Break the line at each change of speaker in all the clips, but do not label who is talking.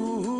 Ooh.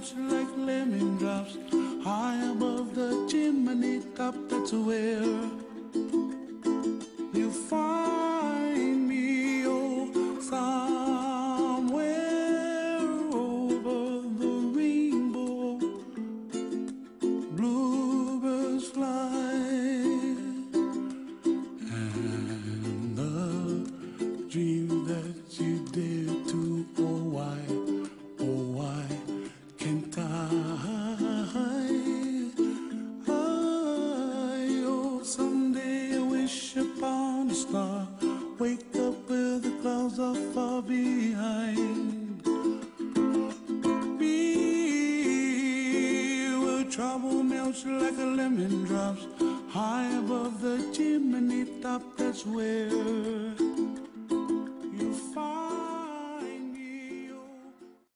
drops like lemon drops high above the chimney top. That's where. star. Wake up where the clouds are far behind. Be where trouble melts like a lemon drops high above the chimney top. That's where.